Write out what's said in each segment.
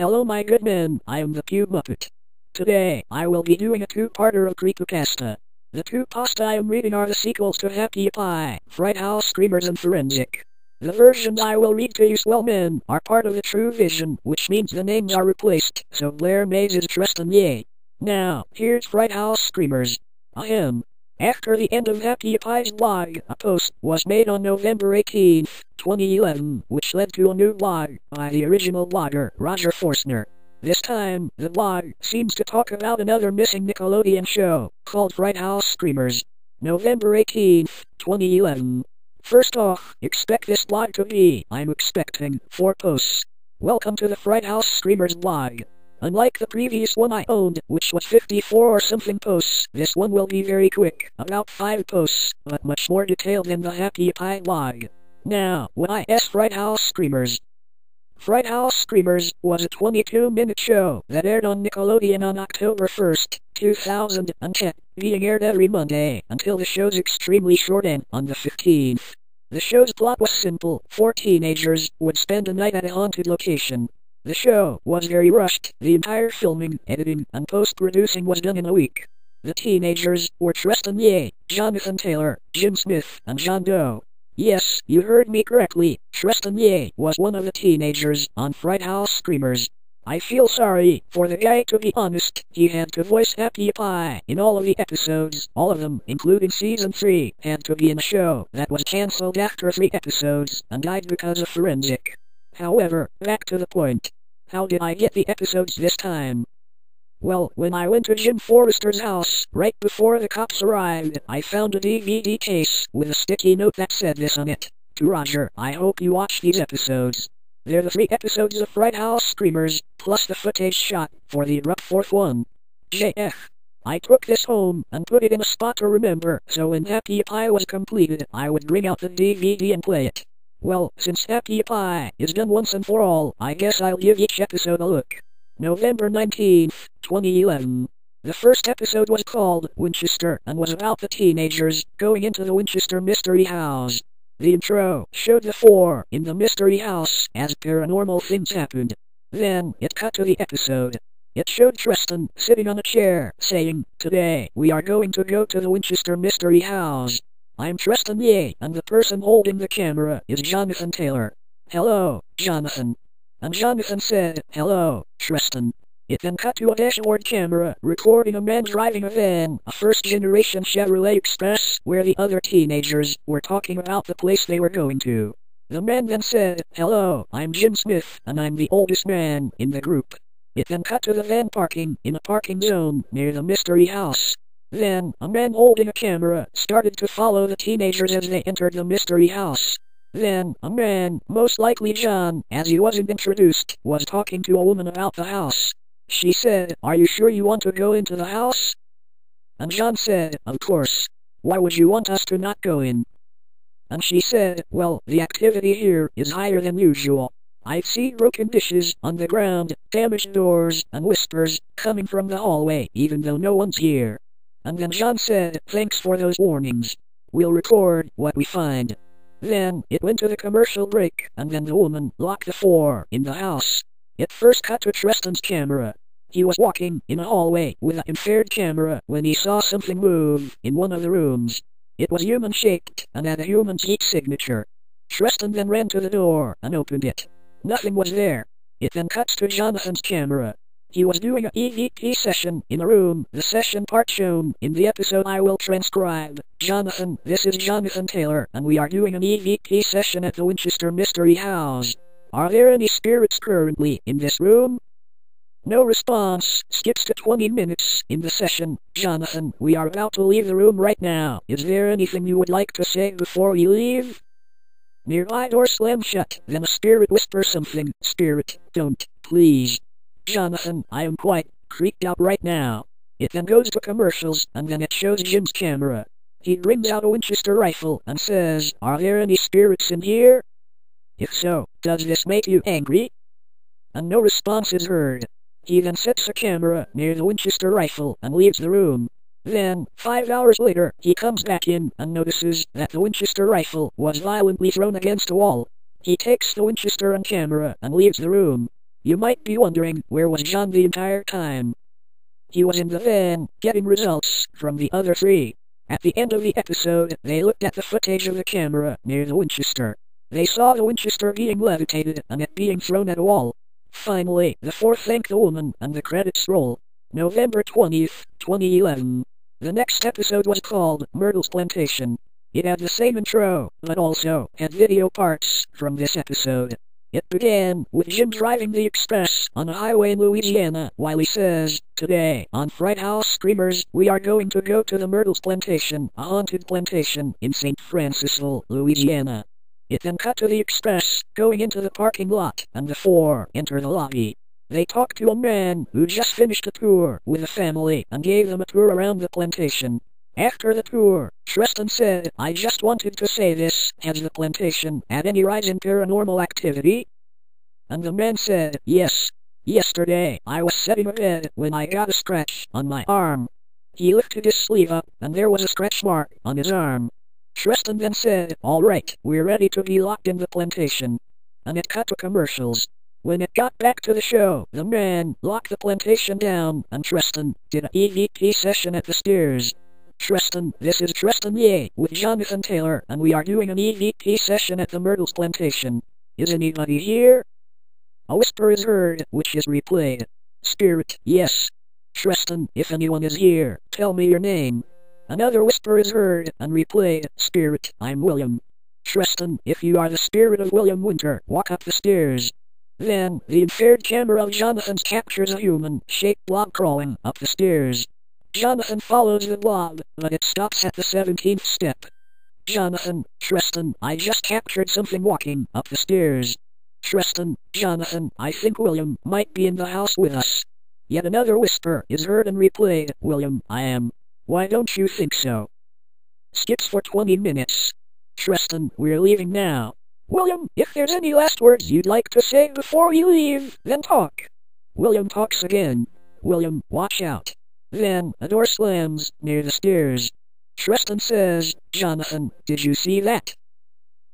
Hello my good men, I am the Pube Muppet. Today, I will be doing a two-parter of Creepypasta. The two pasta I am reading are the sequels to Happy Appy, Fright House Screamers and Forensic. The versions I will read to you swell men are part of the True Vision, which means the names are replaced, so Blair Mays is Tristan Yay. Now, here's Fright House Screamers. Ahem. After the end of Happy Appy's blog, a post was made on November 18, 2011, which led to a new blog by the original blogger, Roger Forstner. This time, the blog seems to talk about another missing Nickelodeon show, called Fright House Screamers. November 18, 2011. First off, expect this blog to be, I'm expecting, four posts. Welcome to the Fright House Screamers blog. Unlike the previous one I owned, which was 54 or something posts, this one will be very quick, about 5 posts, but much more detailed than the Happy Appy blog. Now, asked Fright House Screamers, Fright House Screamers was a 22-minute show that aired on Nickelodeon on October 1st, 2010, being aired every Monday until the show's extremely short end on the 15th. The show's plot was simple. Four teenagers would spend a night at a haunted location. The show was very rushed. The entire filming, editing, and post-producing was done in a week. The teenagers were Tristan Yeh, Jonathan Taylor, Jim Smith, and John Doe. Yes, you heard me correctly. Tristan Yeh was one of the teenagers on Fright House Screamers. I feel sorry for the guy to be honest. He had to voice Happy Appy in all of the episodes. All of them, including season 3, had to be in a show that was cancelled after 3 episodes and died because of forensic. However, back to the point. How did I get the episodes this time? Well, when I went to Jim Forrester's house, right before the cops arrived, I found a DVD case with a sticky note that said this on it. To Roger, I hope you watch these episodes. They're the three episodes of Fright House Screamers, plus the footage shot for the abrupt fourth one. JF. I took this home and put it in a spot to remember, so when Happy Appy was completed, I would bring out the DVD and play it. Well, since Happy Appy is done once and for all, I guess I'll give each episode a look. November 19, 2011. The first episode was called Winchester and was about the teenagers going into the Winchester Mystery House. The intro showed the four in the mystery house as paranormal things happened. Then it cut to the episode. It showed Tristan sitting on a chair saying, Today we are going to go to the Winchester Mystery House. I'm Tristan Yeh and the person holding the camera is Jonathan Taylor. Hello, Jonathan. And Jonathan said, Hello, Tristan. It then cut to a dashboard camera recording a man driving a van, a first generation Chevrolet Express, where the other teenagers were talking about the place they were going to. The man then said, Hello, I'm Jim Smith, and I'm the oldest man in the group. It then cut to the van parking in a parking zone near the mystery house. Then, a man holding a camera started to follow the teenagers as they entered the mystery house. Then, a man, most likely John, as he wasn't introduced, was talking to a woman about the house. She said, Are you sure you want to go into the house? And John said, Of course. Why would you want us to not go in? And she said, Well, the activity here is higher than usual. I see broken dishes on the ground, damaged doors, and whispers coming from the hallway, even though no one's here. And then John said, Thanks for those warnings. We'll record what we find. Then, it went to the commercial break, and then the woman locked the four in the house. It first cut to Tristan's camera. He was walking in a hallway with an infrared camera when he saw something move in one of the rooms. It was human-shaped and had a human's heat signature. Tristan then ran to the door and opened it. Nothing was there. It then cuts to Jonathan's camera. He was doing a EVP session in a room, the session part shown in the episode I will transcribe. Jonathan, this is Jonathan Taylor, and we are doing an EVP session at the Winchester Mystery House. Are there any spirits currently in this room? No response. Skips to 20 minutes in the session. Jonathan, we are about to leave the room right now. Is there anything you would like to say before we leave? Nearby door slam shut. Then a spirit whispers something. Spirit, don't, please. Jonathan, I am quite creeped out right now. It then goes to commercials, and then it shows Jim's camera. He brings out a Winchester rifle and says, Are there any spirits in here? If so, does this make you angry? And no response is heard. He then sets a camera near the Winchester rifle and leaves the room. Then, five hours later, he comes back in and notices that the Winchester rifle was violently thrown against a wall. He takes the Winchester and camera and leaves the room. You might be wondering, where was John the entire time? He was in the van, getting results from the other three. At the end of the episode, they looked at the footage of the camera near the Winchester. They saw the Winchester being levitated and it being thrown at a wall. Finally, the four thanked the woman and the credits roll. November 20th, 2011. The next episode was called Myrtle's Plantation. It had the same intro, but also had video parts from this episode. It began with Jim driving the express on a highway in Louisiana while he says, Today, on Fright House Screamers, we are going to go to the Myrtles Plantation, a haunted plantation in St. Francisville, Louisiana. It then cut to the express, going into the parking lot, and the four enter the lobby. They talk to a man who just finished a tour with a family and gave them a tour around the plantation. After the tour, Tristan said, I just wanted to say this, has the plantation had any rise in paranormal activity? And the man said, yes. Yesterday, I was setting a bed when I got a scratch on my arm. He lifted his sleeve up, and there was a scratch mark on his arm. Tristan then said, Alright, we're ready to be locked in the plantation. And it cut to commercials. When it got back to the show, the man locked the plantation down, and Tristan did an EVP session at the stairs. Tristan, this is Tristan Ye with Jonathan Taylor, and we are doing an EVP session at the Myrtles Plantation. Is anybody here? A whisper is heard, which is replayed. Spirit, yes. Tristan, if anyone is here, tell me your name. Another whisper is heard and replayed. Spirit, I'm William. Tristan, if you are the spirit of William Winter, walk up the stairs. Then, the infrared camera of Jonathan's captures a human-shaped blob crawling up the stairs. Jonathan follows the blob, but it stops at the 17th step. Jonathan, Tristan, I just captured something walking up the stairs. Tristan, Jonathan, I think William might be in the house with us. Yet another whisper is heard and replayed. William, I am. Why don't you think so? Skips for 20 minutes. Tristan, we're leaving now. William, if there's any last words you'd like to say before you leave, then talk. William talks again. William, watch out. Then, a door slams near the stairs. Tristan says, Jonathan, did you see that?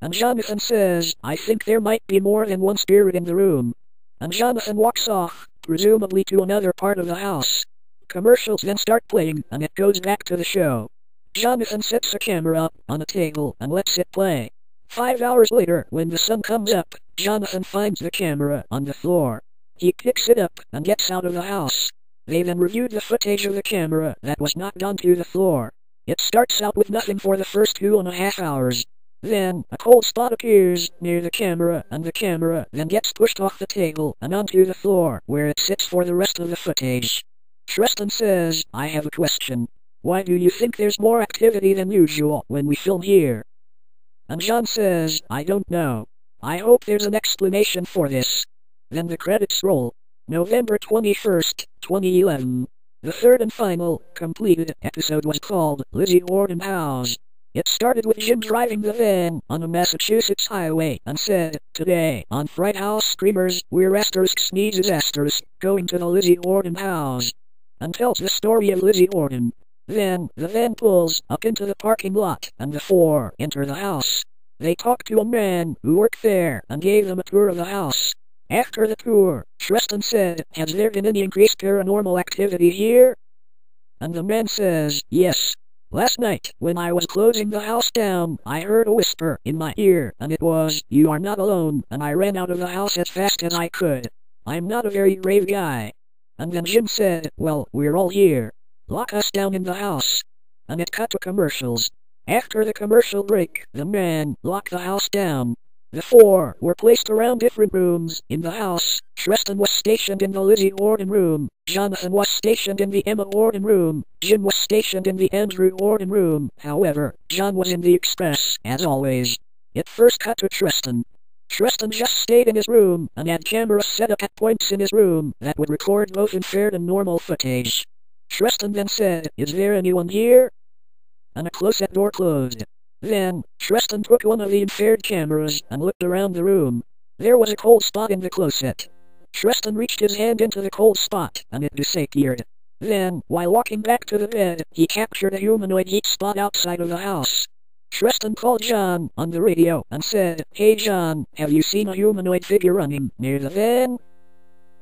And Jonathan says, I think there might be more than one spirit in the room. And Jonathan walks off, presumably to another part of the house. Commercials then start playing, and it goes back to the show. Jonathan sets a camera up on a table and lets it play. Five hours later, when the sun comes up, Jonathan finds the camera on the floor. He picks it up and gets out of the house. They then reviewed the footage of the camera that was knocked onto the floor. It starts out with nothing for the first two and a half hours. Then, a cold spot appears near the camera, and the camera then gets pushed off the table and onto the floor, where it sits for the rest of the footage. Tristan says, I have a question. Why do you think there's more activity than usual when we film here? And John says, I don't know. I hope there's an explanation for this. Then the credits roll. November 21st, 2011. The third and final, completed episode was called Lizzie Borden House. It started with Jim driving the van on a Massachusetts highway and said, Today, on Fright House Screamers, we're asterisk sneezes asterisk, going to the Lizzie Borden house. And tells the story of Lizzie Borden. Then, the van pulls up into the parking lot, and the four enter the house. They talk to a man who worked there and gave them a tour of the house. After the tour, Tristan said, Has there been any increased paranormal activity here? And the man says, Yes. Last night, when I was closing the house down, I heard a whisper in my ear, and it was, You are not alone, and I ran out of the house as fast as I could. I'm not a very brave guy. And then Jim said, Well, we're all here. Lock us down in the house. And it cut to commercials. After the commercial break, the man locked the house down. The four were placed around different rooms in the house. Tristan was stationed in the Lizzie Borden room. Jonathan was stationed in the Emma Borden room. Jim was stationed in the Andrew Borden room. However, John was in the express, as always. It first cut to Tristan. Tristan just stayed in his room and had cameras set up at points in his room that would record both infrared and normal footage. Tristan then said, Is there anyone here? And a closet door closed. Then, Tristan took one of the infrared cameras and looked around the room. There was a cold spot in the closet. Tristan reached his hand into the cold spot, and it disappeared. Then, while walking back to the bed, he captured a humanoid heat spot outside of the house. Tristan called John on the radio and said, Hey John, have you seen a humanoid figure running near the van?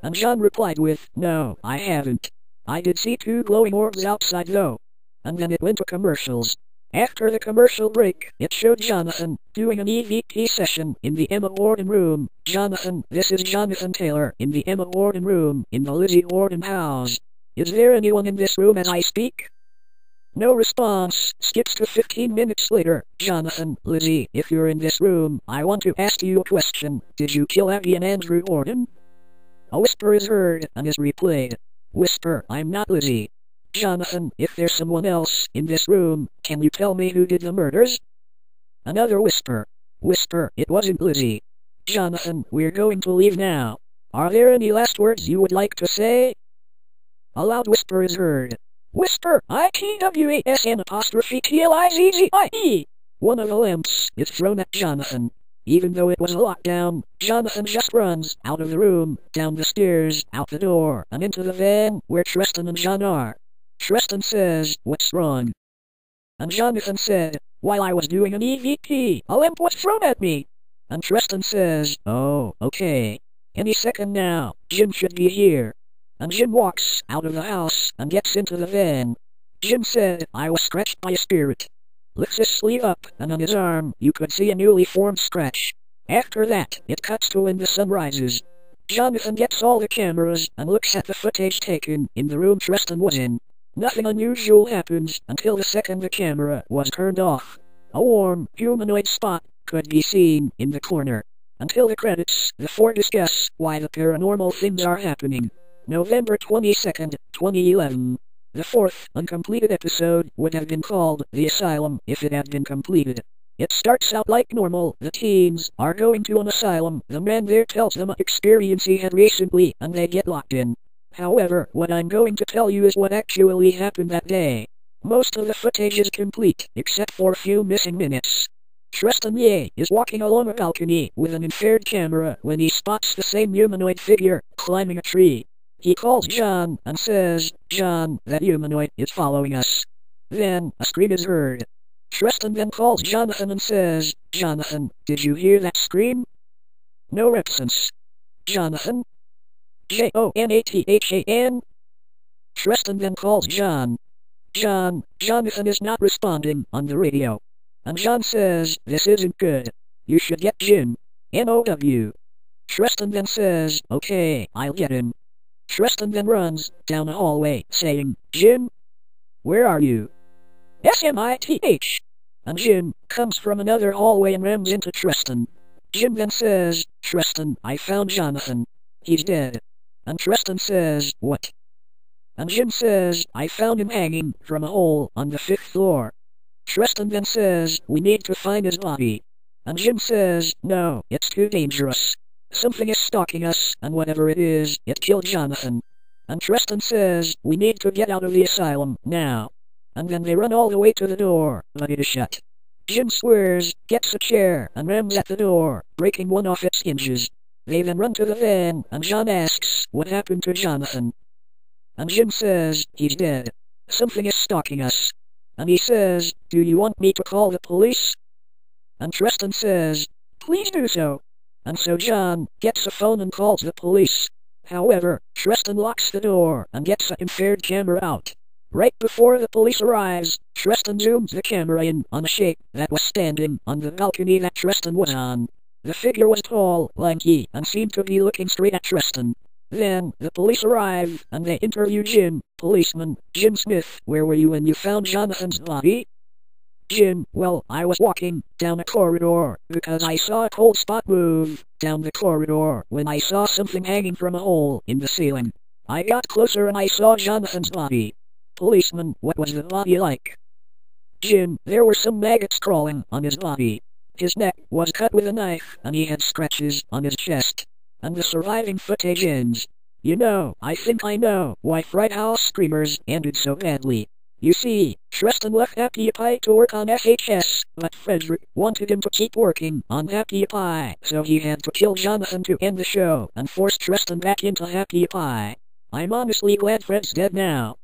And John replied with, No, I haven't. I did see two glowing orbs outside though. And then it went to commercials. After the commercial break, it showed Jonathan doing an EVP session in the Emma Borden room. Jonathan, this is Jonathan Taylor in the Emma Borden room in the Lizzie Borden house. Is there anyone in this room as I speak? No response. Skips to 15 minutes later. Jonathan, Lizzie, if you're in this room, I want to ask you a question. Did you kill Abby and Andrew Borden? A whisper is heard and is replayed. Whisper, I'm not Lizzie. Jonathan, if there's someone else in this room, can you tell me who did the murders? Another whisper. Whisper, it wasn't Lizzie. Jonathan, we're going to leave now. Are there any last words you would like to say? A loud whisper is heard. Whisper, I-T-W-A-S-N apostrophe T-L-I-Z-Z-I-E. One of the lamps is thrown at Jonathan. Even though it was a lockdown, Jonathan just runs out of the room, down the stairs, out the door, and into the van where Tristan and John are. Tristan says, What's wrong? And Jonathan said, While I was doing an EVP, a lamp was thrown at me. And Tristan says, Oh, okay. Any second now, Jim should be here. And Jim walks out of the house and gets into the van. Jim said, I was scratched by a spirit. Lifts his sleeve up, and on his arm, you could see a newly formed scratch. After that, it cuts to when the sun rises. Jonathan gets all the cameras and looks at the footage taken in the room Tristan was in. Nothing unusual happens until the second the camera was turned off. A warm, humanoid spot could be seen in the corner. Until the credits, the four discuss why the paranormal things are happening. November 22nd, 2011. The fourth, uncompleted episode would have been called The Asylum if it had been completed. It starts out like normal. The teens are going to an asylum. The man there tells them an experience he had recently, and they get locked in. However, what I'm going to tell you is what actually happened that day. Most of the footage is complete, except for a few missing minutes. Tristan Ye is walking along a balcony with an infrared camera when he spots the same humanoid figure climbing a tree. He calls John and says, John, that humanoid is following us. Then, a scream is heard. Tristan then calls Jonathan and says, Jonathan, did you hear that scream? No response. Jonathan, J-O-N-A-T-H-A-N. Tristan then calls John. John, Jonathan is not responding on the radio. And John says, this isn't good. You should get Jim. N-O-W. Tristan then says, okay, I'll get him. Tristan then runs down a hallway, saying, Jim? Where are you? S-M-I-T-H. And Jim comes from another hallway and runs into Tristan. Jim then says, Tristan, I found Jonathan. He's dead. And Tristan says, What? And Jim says, I found him hanging from a hole on the fifth floor. Tristan then says, We need to find his body. And Jim says, No, it's too dangerous. Something is stalking us, and whatever it is, it killed Jonathan. And Tristan says, We need to get out of the asylum, now. And then they run all the way to the door, but it is shut. Jim swears, gets a chair, and rams at the door, breaking one off its hinges. They then run to the van, and John asks what happened to Jonathan. And Jim says, he's dead. Something is stalking us. And he says, do you want me to call the police? And Tristan says, please do so. And so John gets a phone and calls the police. However, Tristan locks the door and gets an infrared camera out. Right before the police arrives, Tristan zooms the camera in on a shape that was standing on the balcony that Tristan was on. The figure was tall, lanky, and seemed to be looking straight at Tristan. Then, the police arrive, and they interview Jim, policeman, Jim Smith. Where were you when you found Jonathan's body? Jim, well, I was walking down a corridor because I saw a cold spot move down the corridor when I saw something hanging from a hole in the ceiling. I got closer and I saw Jonathan's body. Policeman, what was the body like? Jim, there were some maggots crawling on his body. His neck was cut with a knife, and he had scratches on his chest. And the surviving footage ends. You know, I think I know why Fright House Screamers ended so badly. You see, Tristan left Happy Appy to work on FHS, but Frederick wanted him to keep working on Happy Appy, so he had to kill Jonathan to end the show and force Tristan back into Happy Appy. I'm honestly glad Fred's dead now.